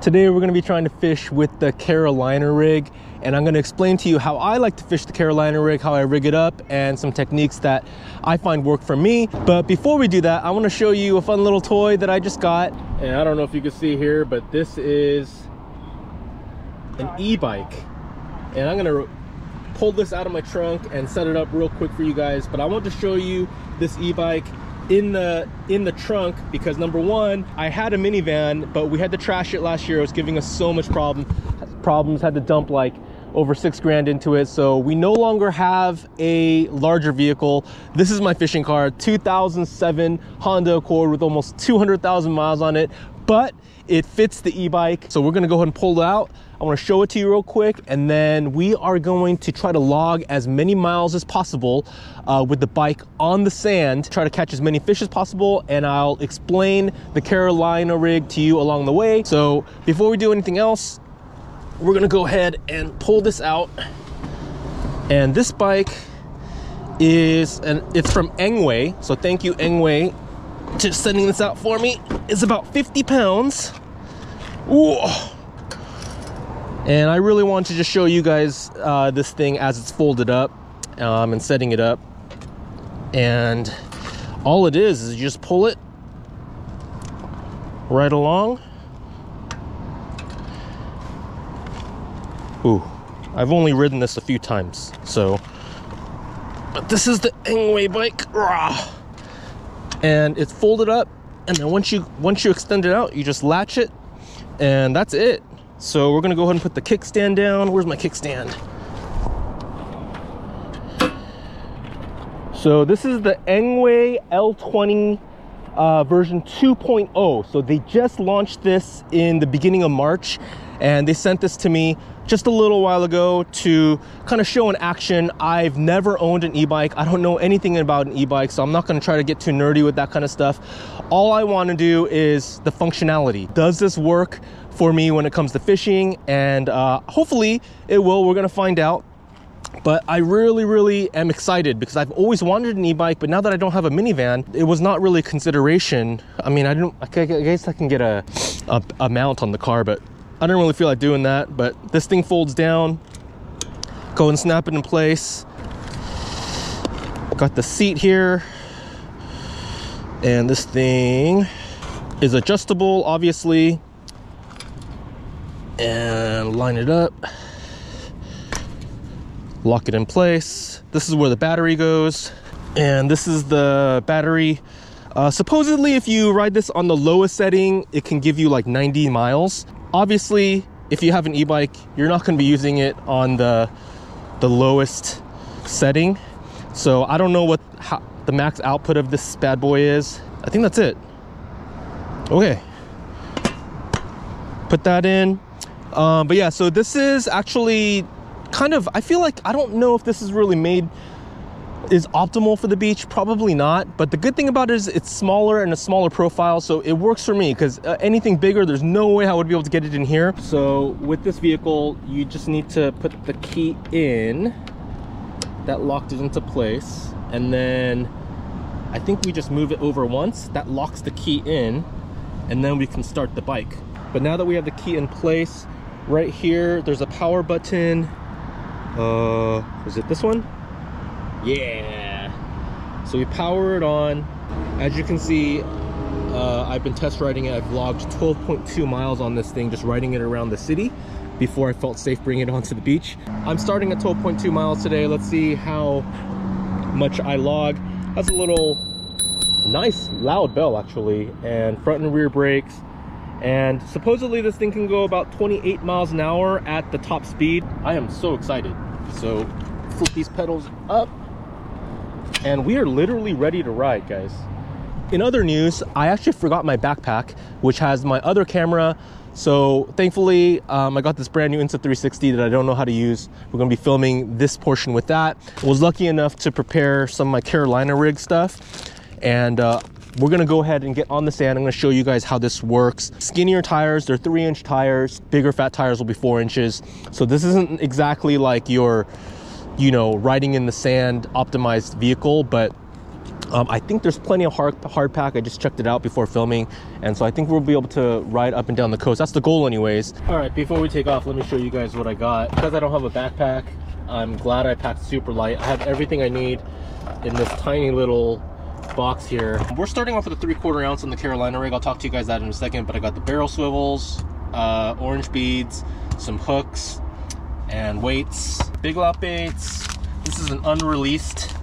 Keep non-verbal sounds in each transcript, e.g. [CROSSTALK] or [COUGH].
Today we're gonna be trying to fish with the Carolina rig and I'm gonna explain to you how I like to fish the Carolina rig, how I rig it up and some techniques that I find work for me. But before we do that, I wanna show you a fun little toy that I just got. And I don't know if you can see here, but this is an e-bike. And I'm gonna pull this out of my trunk and set it up real quick for you guys. But I want to show you this e-bike in the in the trunk because number one i had a minivan but we had to trash it last year. It was giving us so much problem problems had to dump like over six grand into it. So we no longer have a larger vehicle. This is my fishing car 2007 honda accord with almost 200,000 miles on it. But it fits the e-bike so we're gonna go ahead and pull it out I want to show it to you real quick and then we are going to try to log as many miles as possible uh, with the bike on the sand, try to catch as many fish as possible and I'll explain the Carolina rig to you along the way. So before we do anything else, we're gonna go ahead and pull this out. And this bike is, and it's from Engwe. So thank you Engwe to sending this out for me. It's about 50 pounds. Whoa and I really want to just show you guys uh, this thing as it's folded up um, and setting it up. And all it is is you just pull it right along. Ooh, I've only ridden this a few times, so. But this is the Engwe bike. And it's folded up, and then once you once you extend it out, you just latch it, and that's it. So we're gonna go ahead and put the kickstand down. Where's my kickstand? So this is the Engwe L20 uh, version 2.0. So they just launched this in the beginning of March and they sent this to me just a little while ago to kind of show an action. I've never owned an e-bike. I don't know anything about an e-bike, so I'm not gonna try to get too nerdy with that kind of stuff. All I wanna do is the functionality. Does this work for me when it comes to fishing? And uh, hopefully it will, we're gonna find out but I really, really am excited because I've always wanted an e-bike, but now that I don't have a minivan, it was not really a consideration. I mean, I don't, I guess I can get a, a, a mount on the car, but I don't really feel like doing that, but this thing folds down. Go and snap it in place. Got the seat here. And this thing is adjustable, obviously. And line it up. Lock it in place. This is where the battery goes. And this is the battery uh, supposedly, if you ride this on the lowest setting, it can give you like 90 miles. Obviously, if you have an e-bike, you're not going to be using it on the the lowest setting. So I don't know what how, the max output of this bad boy is. I think that's it. Okay. Put that in. Um, but yeah, so this is actually kind of, I feel like, I don't know if this is really made is optimal for the beach? Probably not but the good thing about it is it's smaller and a smaller profile so it works for me because uh, anything bigger there's no way i would be able to get it in here. So with this vehicle you just need to put the key in that locked it into place and then i think we just move it over once that locks the key in and then we can start the bike. But now that we have the key in place right here there's a power button. Uh is it this one yeah. So we power it on. As you can see uh, I've been test riding it. I've logged 12.2 miles on this thing just riding it around the city before I felt safe bringing it [LAUGHS] onto the beach. I'm starting at 12.2 miles today. Let's see how much I log. That's a little nice loud bell actually and front and rear brakes. And supposedly this thing can go about 28 miles an hour at the top speed. I am so excited. So flip these pedals up and we are literally ready to ride guys in other news i actually forgot my backpack which has my other camera so thankfully um, i got this brand new insta360 that i don't know how to use we're going to be filming this portion with that was lucky enough to prepare some of my carolina rig stuff and uh, we're gonna go ahead and get on the sand. I'm gonna show you guys how this works. Skinnier tires, they're three inch tires. Bigger fat tires will be four inches. So this isn't exactly like your you know, riding in the sand optimized vehicle, but Um, I think there's plenty of hard, hard pack. I just checked it out before filming. And so I think we'll be able to ride up and down the coast. That's the goal anyways. All right, before we take off, let me show you guys what I got. Because I don't have a backpack, I'm glad I packed super light. I have everything I need in this tiny little box here. We're starting off with a three quarter ounce on the Carolina rig. I'll talk to you guys that in a second, but I got the barrel swivels, uh, orange beads, some hooks, and weights. Big Laut baits. This is an unreleased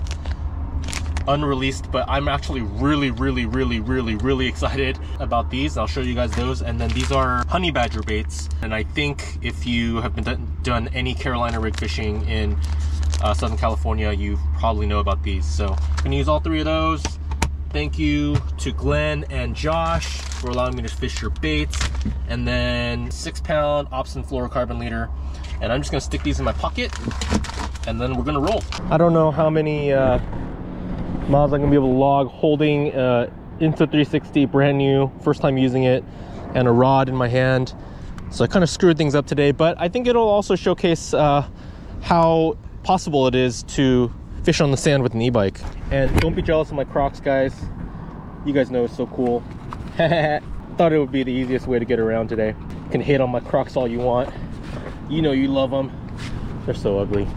unreleased but i'm actually really really really really really excited about these. I'll show you guys those. And then these are honey badger baits. And i think if you have been done any carolina rig fishing in uh, southern california you probably know about these. So i'm gonna use all three of those. Thank you to glenn and josh for allowing me to fish your baits. And then six pound Opsin fluorocarbon leader and i'm just gonna stick these in my pocket and then we're gonna roll i don't know how many uh, miles I'm gonna be able to log holding uh, Insta 360 brand new, first time using it, and a rod in my hand. So I kind of screwed things up today, but I think it'll also showcase uh, how possible it is to fish on the sand with an e-bike. And don't be jealous of my Crocs, guys. You guys know it's so cool. [LAUGHS] Thought it would be the easiest way to get around today. You can hate on my Crocs all you want. You know you love them. They're so ugly.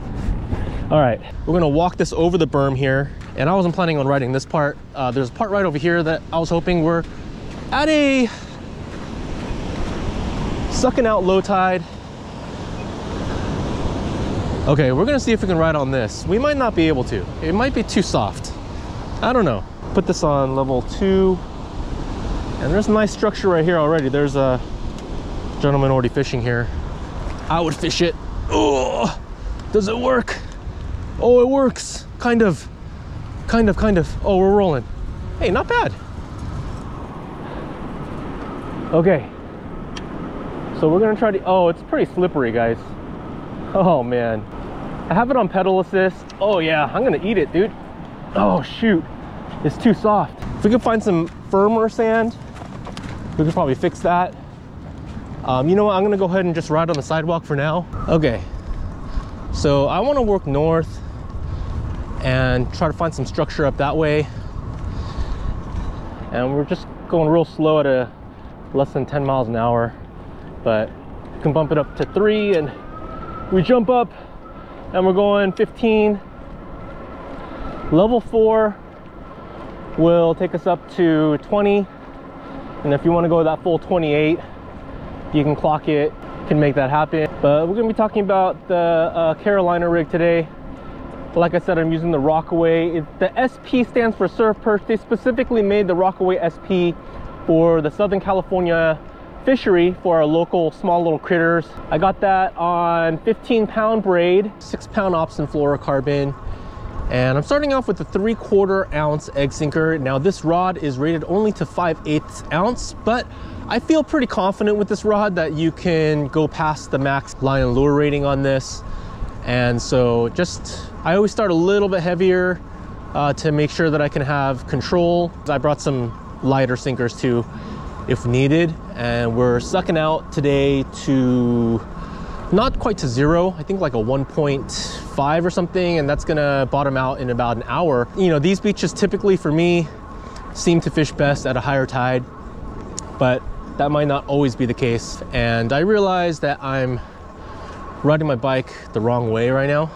All right, we're gonna walk this over the berm here and I wasn't planning on riding this part. Uh, there's a part right over here that I was hoping we're at a sucking out low tide. Okay, we're gonna see if we can ride on this. We might not be able to. It might be too soft. I don't know. Put this on level two. And there's a nice structure right here already. There's a gentleman already fishing here. I would fish it. Oh, does it work? Oh, it works, kind of. Kind of, kind of. Oh, we're rolling. Hey, not bad. Okay. So we're gonna try to, oh, it's pretty slippery, guys. Oh man. I have it on pedal assist. Oh yeah, I'm gonna eat it, dude. Oh shoot, it's too soft. If we could find some firmer sand, we could probably fix that. Um, you know what, I'm gonna go ahead and just ride on the sidewalk for now. Okay, so I wanna work north and try to find some structure up that way. And we're just going real slow at a less than 10 miles an hour, but you can bump it up to three and we jump up and we're going 15. Level four will take us up to 20. And if you want to go that full 28, you can clock it, can make that happen. But we're gonna be talking about the uh, Carolina rig today like I said, I'm using the Rockaway. It, the SP stands for Surf Perch. They specifically made the Rockaway SP for the Southern California fishery for our local small little critters. I got that on 15 pound braid, six pound Opsin fluorocarbon. And I'm starting off with a three quarter ounce egg sinker. Now this rod is rated only to 5 eighths ounce, but I feel pretty confident with this rod that you can go past the max line lure rating on this. And so just I always start a little bit heavier uh, to make sure that I can have control. I brought some lighter sinkers too if needed. And we're sucking out today to not quite to zero, I think like a 1.5 or something, and that's gonna bottom out in about an hour. You know, these beaches typically for me seem to fish best at a higher tide, but that might not always be the case. And I realize that I'm riding my bike the wrong way right now.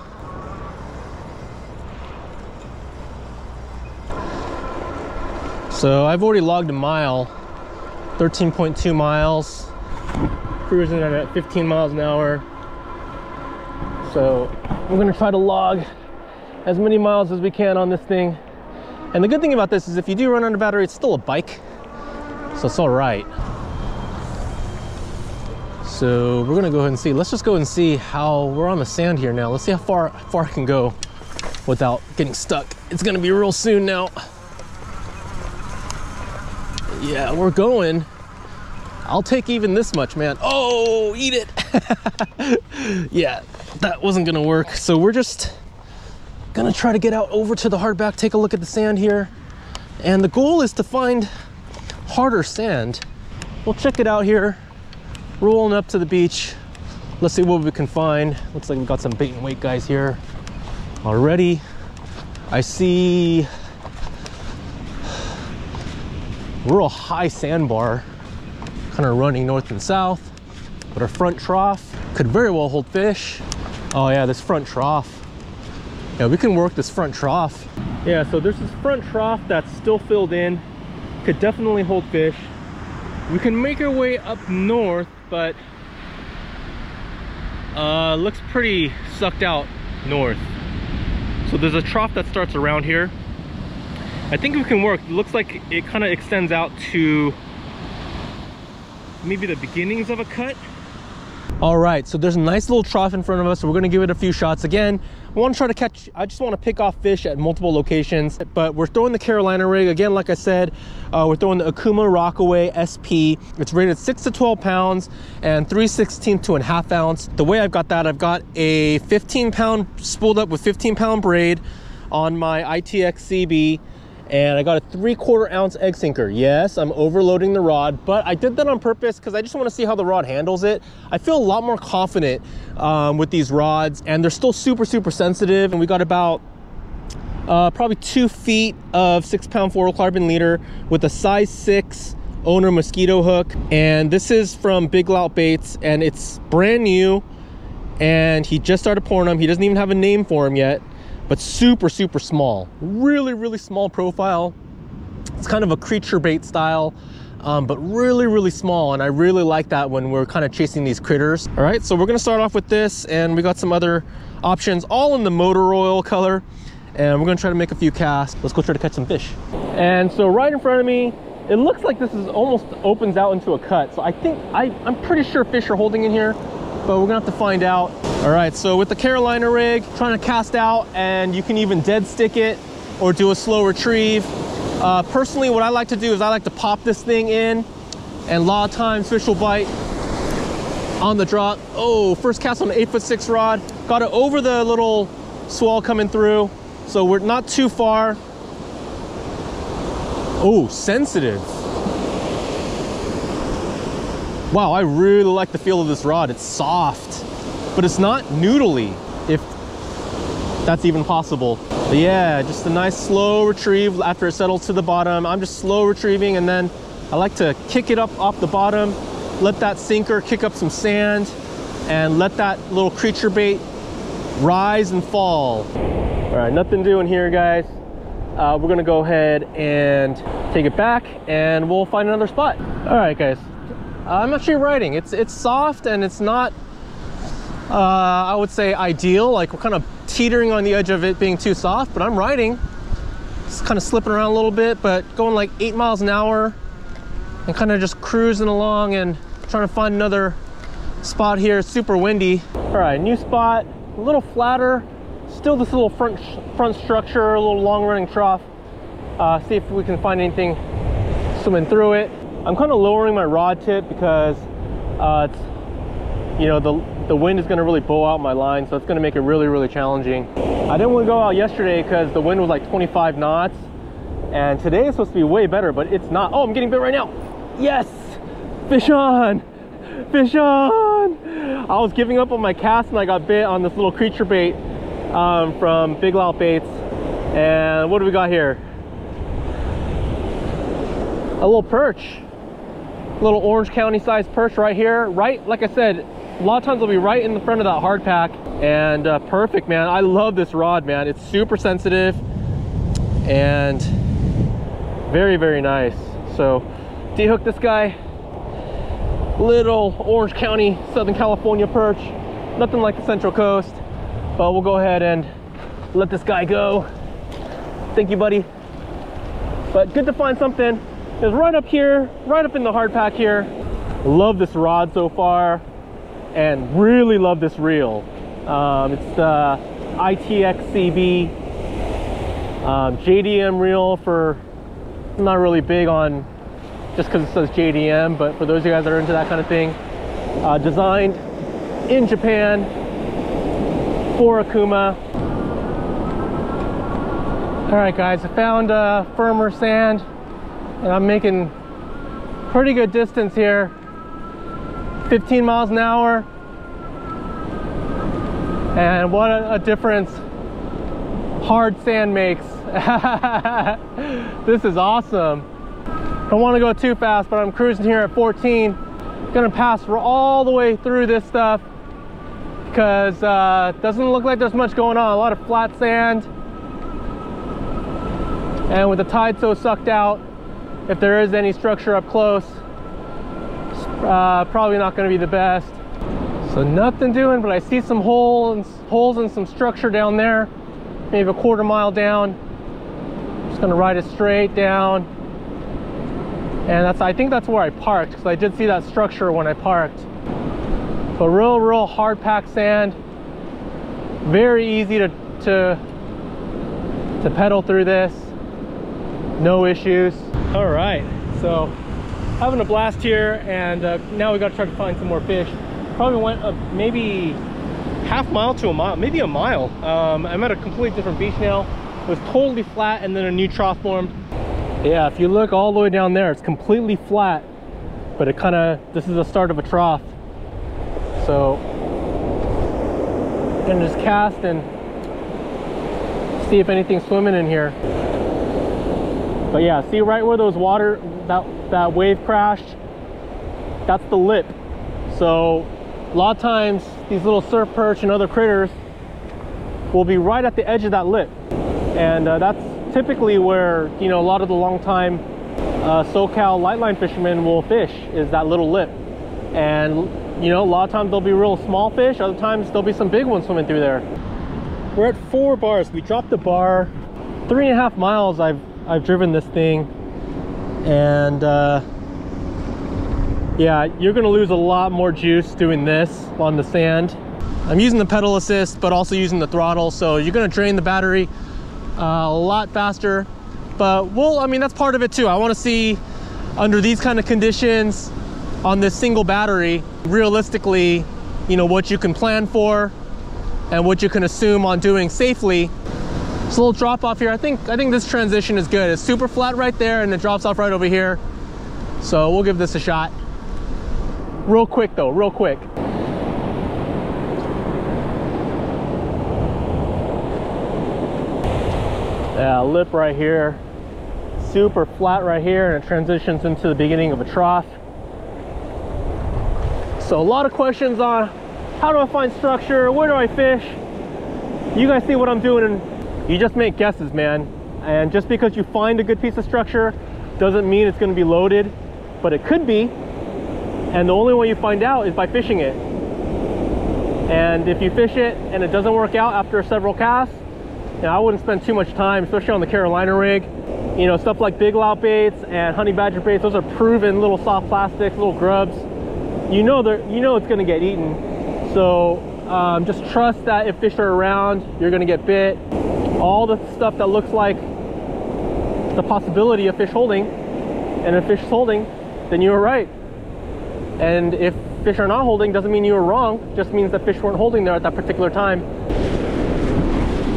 So I've already logged a mile, 13.2 miles, cruising at 15 miles an hour. So we're gonna try to log as many miles as we can on this thing. And the good thing about this is if you do run out of battery, it's still a bike. So it's all right. So we're gonna go ahead and see. Let's just go and see how we're on the sand here now. Let's see how far, far I can go without getting stuck. It's gonna be real soon now yeah, we're going. I'll take even this much, man. Oh, eat it. [LAUGHS] yeah, that wasn't gonna work. So we're just gonna try to get out over to the hard pack, take a look at the sand here. And the goal is to find harder sand. We'll check it out here, rolling up to the beach. Let's see what we can find. Looks like we've got some bait and weight guys here already. I see real high sandbar, kind of running north and south. But our front trough could very well hold fish. Oh yeah, this front trough. Yeah, we can work this front trough. Yeah, so there's this front trough that's still filled in. Could definitely hold fish. We can make our way up north, but uh, looks pretty sucked out north. So there's a trough that starts around here. I think we can work. It looks like it kind of extends out to maybe the beginnings of a cut. All right, so there's a nice little trough in front of us. So we're gonna give it a few shots. Again, I wanna try to catch, I just wanna pick off fish at multiple locations, but we're throwing the Carolina rig. Again, like I said, uh, we're throwing the Okuma Rockaway SP. It's rated six to 12 pounds and 3 16 to a half ounce. The way I've got that, I've got a 15 pound spooled up with 15 pound braid on my ITX CB and I got a three quarter ounce egg sinker. Yes, I'm overloading the rod, but I did that on purpose because I just want to see how the rod handles it. I feel a lot more confident um, with these rods and they're still super, super sensitive. And we got about uh, probably two feet of six pound fluorocarbon leader with a size six owner mosquito hook. And this is from Big Laut Baits and it's brand new and he just started pouring them. He doesn't even have a name for him yet but super, super small. Really, really small profile. It's kind of a creature bait style, um, but really, really small. And I really like that when we're kind of chasing these critters. All right, so we're gonna start off with this and we got some other options, all in the motor oil color. And we're gonna try to make a few casts. Let's go try to catch some fish. And so right in front of me, it looks like this is almost opens out into a cut. So I think, I, I'm pretty sure fish are holding in here but we're gonna have to find out. All right, so with the Carolina rig, trying to cast out and you can even dead stick it or do a slow retrieve. Uh, personally, what I like to do is I like to pop this thing in and a lot of times fish will bite on the drop. Oh, first cast on an eight foot six rod. Got it over the little swell coming through. So we're not too far. Oh, sensitive. Wow, I really like the feel of this rod. It's soft, but it's not noodly, if that's even possible. But yeah, just a nice slow retrieve after it settles to the bottom. I'm just slow retrieving and then I like to kick it up off the bottom, let that sinker kick up some sand and let that little creature bait rise and fall. All right, nothing doing here, guys. Uh, we're gonna go ahead and take it back and we'll find another spot. All right, guys, I'm actually writing. It's it's soft and it's not, uh, I would say ideal. Like we're kind of teetering on the edge of it being too soft, but I'm riding. It's kind of slipping around a little bit, but going like eight miles an hour and kind of just cruising along and trying to find another spot here. It's super windy. All right, new spot, a little flatter. Still this little front front structure, a little long running trough. Uh, see if we can find anything swimming through it. I'm kind of lowering my rod tip because uh, it's, you know, the, the wind is going to really bow out my line, so it's going to make it really, really challenging. I didn't want to go out yesterday because the wind was like 25 knots, and today is supposed to be way better, but it's not. Oh, I'm getting bit right now. Yes! Fish on! Fish on! I was giving up on my cast and I got bit on this little creature bait um, from Big Laut Baits. And what do we got here? A little perch little Orange County sized perch right here. Right, like I said, a lot of times they'll be right in the front of that hard pack and uh, perfect, man. I love this rod, man. It's super sensitive and very, very nice. So dehook this guy, little Orange County, Southern California perch. Nothing like the Central Coast, but we'll go ahead and let this guy go. Thank you, buddy. But good to find something is right up here, right up in the hard pack here. Love this rod so far and really love this reel. Um, it's the ITX CB um, JDM reel for, I'm not really big on just because it says JDM, but for those of you guys that are into that kind of thing, uh, designed in Japan for Okuma. All right, guys, I found uh, firmer sand and I'm making pretty good distance here 15 miles an hour and what a, a difference hard sand makes [LAUGHS] this is awesome don't want to go too fast, but I'm cruising here at 14. Gonna pass all the way through this stuff because uh, doesn't look like there's much going on. A lot of flat sand. And with the tide so sucked out, if there is any structure up close, uh, probably not gonna be the best. So nothing doing, but I see some holes, holes and some structure down there, maybe a quarter mile down. Just gonna ride it straight down. And that's, I think that's where I parked, because I did see that structure when I parked. So real, real hard packed sand. Very easy to, to, to pedal through this. No issues. All right, so having a blast here, and uh, now we gotta try to find some more fish. Probably went maybe half mile to a mile, maybe a mile. Um, I'm at a completely different beach now. It was totally flat, and then a new trough formed. Yeah, if you look all the way down there, it's completely flat, but it kind of, this is the start of a trough. So, gonna just cast and see if anything's swimming in here. But yeah, see right where those water, that, that wave crashed, that's the lip. So a lot of times these little surf perch and other critters will be right at the edge of that lip. And uh, that's typically where, you know, a lot of the long time uh, SoCal lightline fishermen will fish is that little lip. And, you know, a lot of times there'll be real small fish. Other times there'll be some big ones swimming through there. We're at four bars. We dropped the bar. Three and a half miles I've, I've driven this thing. And, uh, yeah, you're gonna lose a lot more juice doing this on the sand. I'm using the pedal assist, but also using the throttle. So you're gonna drain the battery uh, a lot faster. But well, I mean, that's part of it too. I wanna see under these kind of conditions on this single battery, realistically, you know, what you can plan for and what you can assume on doing safely. A little drop off here. I think, I think this transition is good. It's super flat right there and it drops off right over here. So we'll give this a shot. Real quick though, real quick. Yeah, lip right here. Super flat right here and it transitions into the beginning of a trough. So a lot of questions on how do I find structure? Where do I fish? You guys see what I'm doing and you just make guesses, man. And just because you find a good piece of structure doesn't mean it's gonna be loaded, but it could be. And the only way you find out is by fishing it. And if you fish it and it doesn't work out after several casts, you know, I wouldn't spend too much time, especially on the Carolina rig. You know, stuff like big laut baits and honey badger baits, those are proven little soft plastics, little grubs. You know you know it's gonna get eaten. So um, just trust that if fish are around, you're gonna get bit. All the stuff that looks like the possibility of fish holding, and if fish is holding, then you were right. And if fish are not holding, doesn't mean you were wrong, just means that fish weren't holding there at that particular time.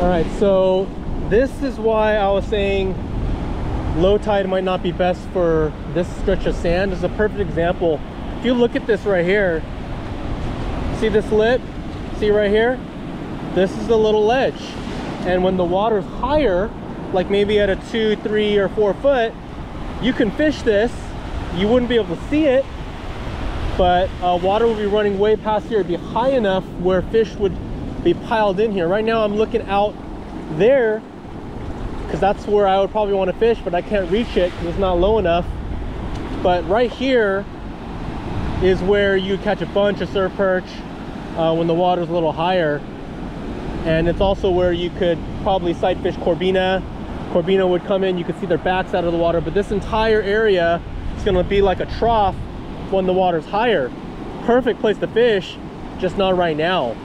All right, so this is why I was saying low tide might not be best for this stretch of sand. This is a perfect example. If you look at this right here, see this lip? See right here? This is the little ledge. And when the water's higher, like maybe at a two, three, or four foot, you can fish this. You wouldn't be able to see it, but uh, water would be running way past here. It'd be high enough where fish would be piled in here. Right now I'm looking out there because that's where I would probably want to fish, but I can't reach it because it's not low enough. But right here is where you catch a bunch of surf perch uh, when the water's a little higher. And it's also where you could probably sight fish corbina. Corbina would come in, you could see their backs out of the water, but this entire area is gonna be like a trough when the water's higher. Perfect place to fish, just not right now.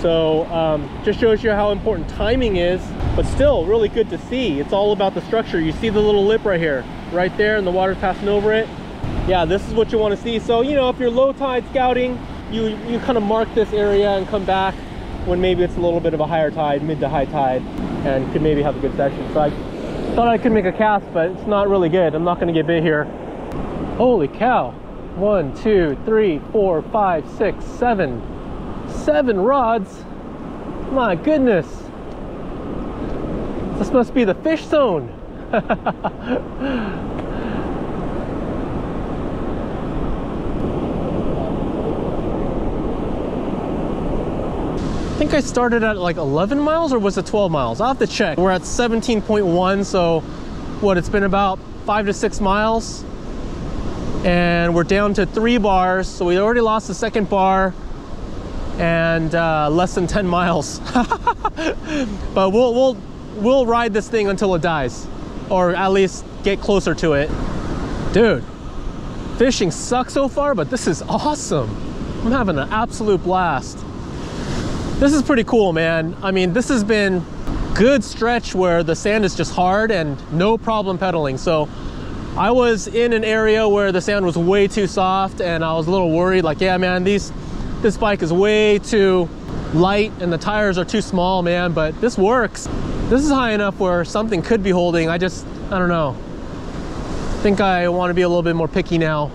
So um, just shows you how important timing is, but still really good to see. It's all about the structure. You see the little lip right here, right there, and the water's passing over it. Yeah, this is what you want to see. So, you know, if you're low tide scouting, you, you kind of mark this area and come back when maybe it's a little bit of a higher tide, mid to high tide, and could maybe have a good session. So I thought I could make a cast, but it's not really good. I'm not going to get bit here. Holy cow. One, two, three, four, five, six, seven. Seven rods. My goodness. This must be the fish zone. [LAUGHS] think I started at like 11 miles or was it 12 miles? I'll have to check. We're at 17.1, so what, it's been about five to six miles. And we're down to three bars. So we already lost the second bar and uh, less than 10 miles. [LAUGHS] but we'll, we'll, we'll ride this thing until it dies or at least get closer to it. Dude, fishing sucks so far, but this is awesome. I'm having an absolute blast. This is pretty cool, man. I mean, this has been good stretch where the sand is just hard and no problem pedaling. So I was in an area where the sand was way too soft and I was a little worried like, yeah, man, these this bike is way too light and the tires are too small, man, but this works. This is high enough where something could be holding. I just, I don't know. I think I want to be a little bit more picky now.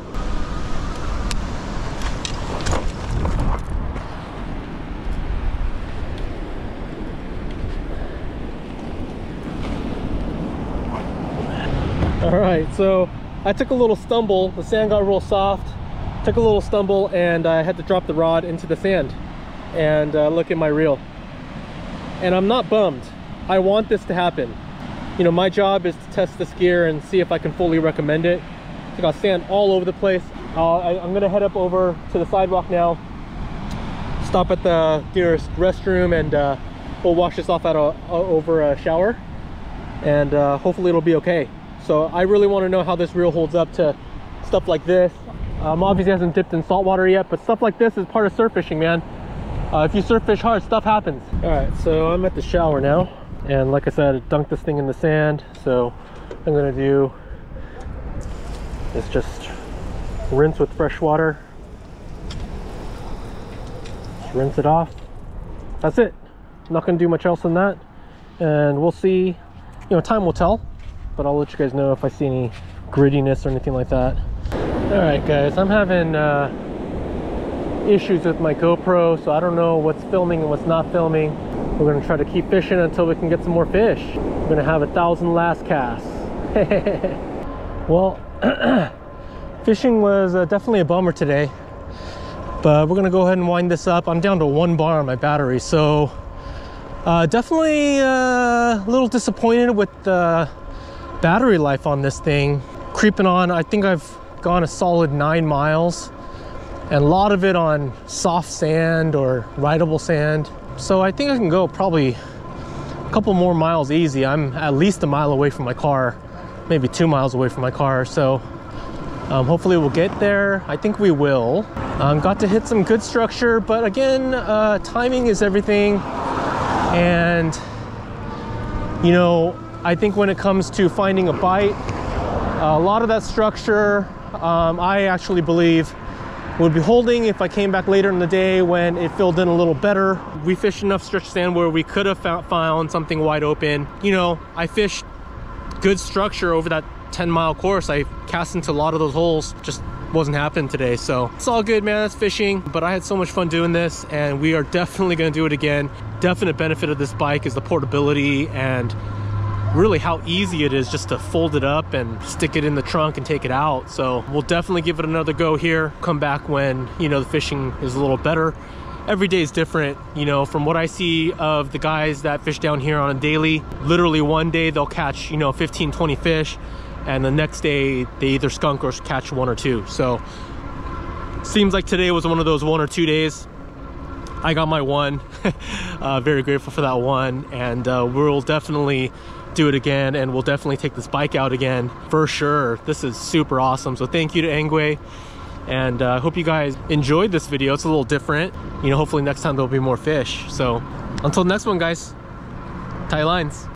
All right, so I took a little stumble. The sand got real soft. Took a little stumble and I had to drop the rod into the sand. And uh, look at my reel. And I'm not bummed. I want this to happen. You know, my job is to test this gear and see if I can fully recommend it. I got sand all over the place. Uh, I, am gonna head up over to the sidewalk now, stop at the nearest restroom and uh, we'll wash this off at a, over a shower and uh, hopefully it'll be okay. So I really want to know how this reel holds up to stuff like this. Um, obviously hasn't dipped in salt water yet, but stuff like this is part of surf fishing, man. Uh, if you surf fish hard, stuff happens. All right, so I'm at the shower now. And like I said, I dunked this thing in the sand. So I'm gonna do is just rinse with fresh water. Just rinse it off. That's it. not gonna do much else than that. And we'll see, you know, time will tell but I'll let you guys know if I see any grittiness or anything like that. All right, guys, I'm having uh, issues with my GoPro, so I don't know what's filming and what's not filming. We're gonna try to keep fishing until we can get some more fish. We're gonna have a thousand last casts. [LAUGHS] well, [CLEARS THROAT] fishing was uh, definitely a bummer today, but we're gonna go ahead and wind this up. I'm down to one bar on my battery, so uh, definitely uh, a little disappointed with the battery life on this thing creeping on i think i've gone a solid nine miles and a lot of it on soft sand or rideable sand. So i think i can go probably a couple more miles easy. I'm at least a mile away from my car maybe two miles away from my car. So um, hopefully we'll get there. I think we will. Um, got to hit some good structure but again uh, timing is everything. And you know I think when it comes to finding a bite, a lot of that structure, um, I actually believe would be holding if I came back later in the day when it filled in a little better. We fished enough stretch sand where we could have found something wide open. You know, I fished good structure over that 10 mile course. I cast into a lot of those holes, just wasn't happening today. So it's all good, man, that's fishing. But I had so much fun doing this and we are definitely gonna do it again. Definite benefit of this bike is the portability and really how easy it is just to fold it up and stick it in the trunk and take it out. So we'll definitely give it another go here. Come back when, you know, the fishing is a little better. Every day is different, you know, from what I see of the guys that fish down here on a daily, literally one day they'll catch, you know, 15, 20 fish and the next day they either skunk or catch one or two. So seems like today was one of those one or two days. I got my one, [LAUGHS] uh, very grateful for that one. And uh, we'll definitely do it again and we'll definitely take this bike out again for sure. This is super awesome. So thank you to Engwe and I uh, hope you guys enjoyed this video. It's a little different. You know, hopefully next time there'll be more fish. So until next one, guys, tie lines.